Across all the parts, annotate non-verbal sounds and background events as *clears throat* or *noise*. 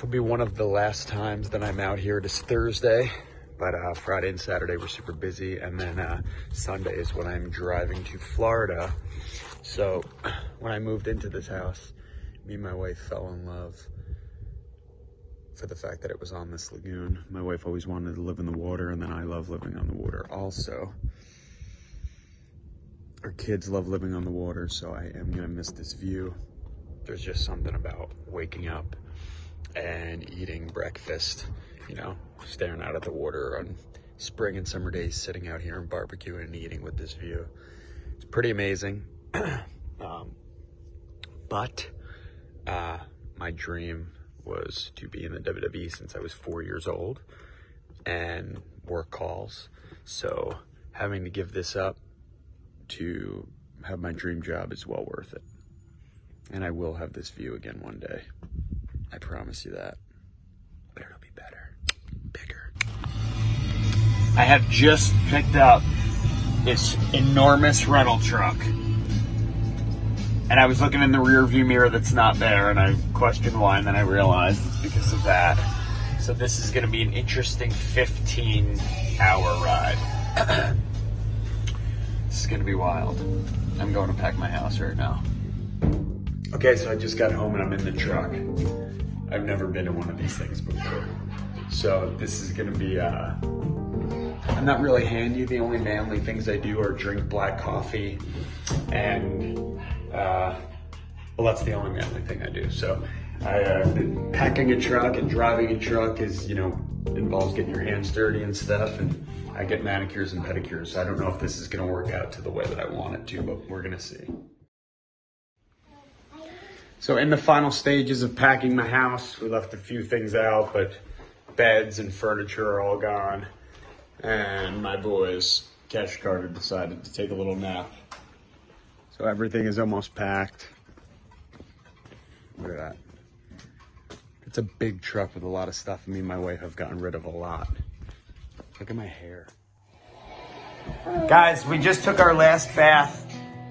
Will be one of the last times that I'm out here. It is Thursday, but uh, Friday and Saturday were super busy. And then uh, Sunday is when I'm driving to Florida. So *clears throat* when I moved into this house, me and my wife fell in love for the fact that it was on this lagoon. My wife always wanted to live in the water, and then I love living on the water also. Our kids love living on the water, so I am gonna miss this view. There's just something about waking up and eating breakfast, you know, staring out at the water on spring and summer days, sitting out here and barbecuing and eating with this view. It's pretty amazing. *clears throat* um, but uh, my dream was to be in the WWE since I was four years old and work calls. So having to give this up to have my dream job is well worth it. And I will have this view again one day. I promise you that. But it'll be better, bigger. I have just picked up this enormous rental truck. And I was looking in the rear view mirror that's not there, and I questioned why, and then I realized it's because of that. So this is going to be an interesting 15 hour ride. *clears throat* this is going to be wild. I'm going to pack my house right now. Okay, so I just got home and I'm in the truck. I've never been in one of these things before. So this is gonna be, uh, I'm not really handy. The only manly things I do are drink black coffee and, uh, well, that's the only manly thing I do. So I, uh, packing a truck and driving a truck is, you know, involves getting your hands dirty and stuff. And I get manicures and pedicures. So I don't know if this is gonna work out to the way that I want it to, but we're gonna see. So in the final stages of packing my house, we left a few things out, but beds and furniture are all gone. And my boys, Cash Carter, decided to take a little nap. So everything is almost packed. Look at that. It's a big truck with a lot of stuff. Me and my wife have gotten rid of a lot. Look at my hair. Guys, we just took our last bath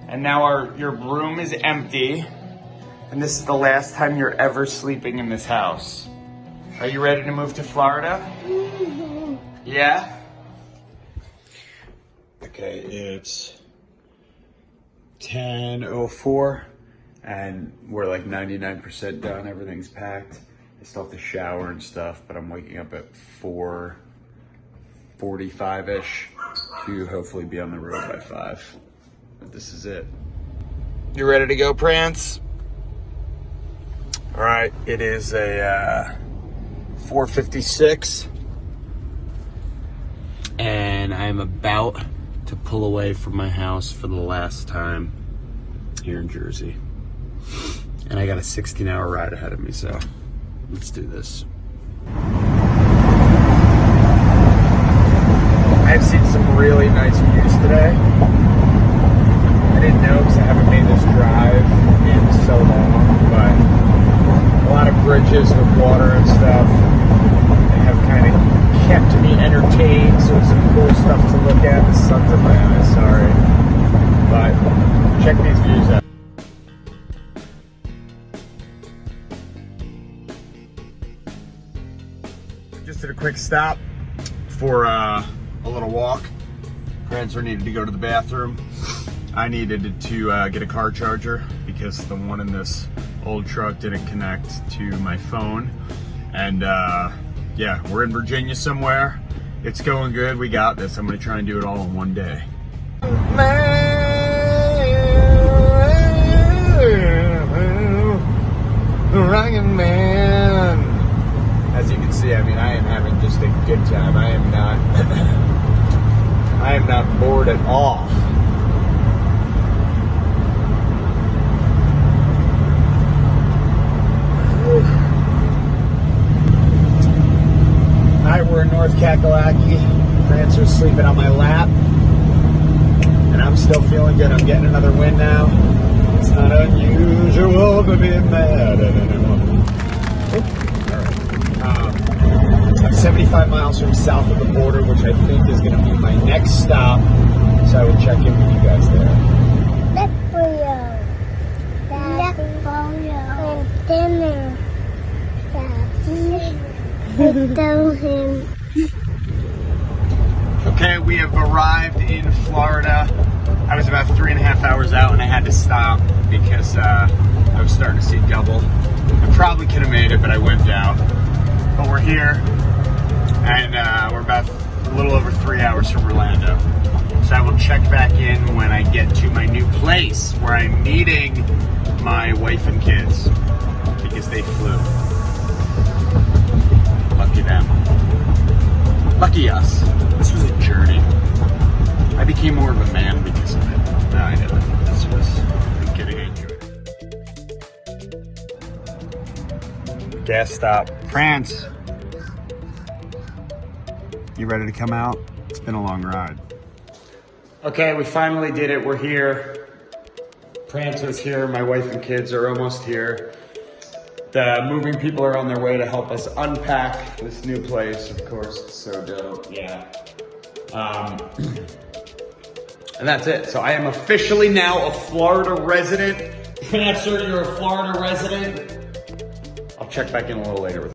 and now our your room is empty. And this is the last time you're ever sleeping in this house. Are you ready to move to Florida? *laughs* Yeah? Okay, it's 10.04 and we're like 99% done. Everything's packed. I still have to shower and stuff, but I'm waking up at 4.45ish to hopefully be on the road by 5. But this is it. You ready to go, Prance? All right, it is a uh, 456 and I'm about to pull away from my house for the last time here in Jersey. And I got a 16 hour ride ahead of me, so let's do this. I've seen some really nice views today. I didn't know because I haven't made this drive in so long, but a lot of bridges with water and stuff. They have kind of kept me entertained, so it's some cool stuff to look at. The sun's in my eyes, sorry. But check these views out. Just did a quick stop for uh, a little walk. Prancer needed to go to the bathroom. I needed to uh, get a car charger because the one in this old truck didn't connect to my phone. And uh, yeah, we're in Virginia somewhere. It's going good. We got this. I'm going to try and do it all in one day. Ryan man. As you can see, I mean, I am having just a good time. I am not, *coughs* I am not bored at all. Alright, we're in North Kakalaki. Prancer's sleeping on my lap. And I'm still feeling good. I'm getting another win now. It's not unusual to be mad at anyone. Um, I'm 75 miles from south of the border, which I think is going to be my next stop. So I will check in with you guys there. Let's go. Let's go. And dinner. *laughs* Daddy. Tell him. We have arrived in Florida. I was about three and a half hours out and I had to stop because uh, I was starting to see double. I probably could have made it, but I wimped out. But we're here and uh, we're about a little over three hours from Orlando. So I will check back in when I get to my new place where I'm meeting my wife and kids because they flew. Lucky them. Lucky us. Became more of a man because of it. No, I didn't. This was. It. Gas stop. France. You ready to come out? It's been a long ride. Okay, we finally did it. We're here. Prancer's here. My wife and kids are almost here. The moving people are on their way to help us unpack this new place. Of course, it's so dope. Yeah. Um, *clears throat* and that's it. So I am officially now a Florida resident. *laughs* Prancer, you're a Florida resident. I'll check back in a little later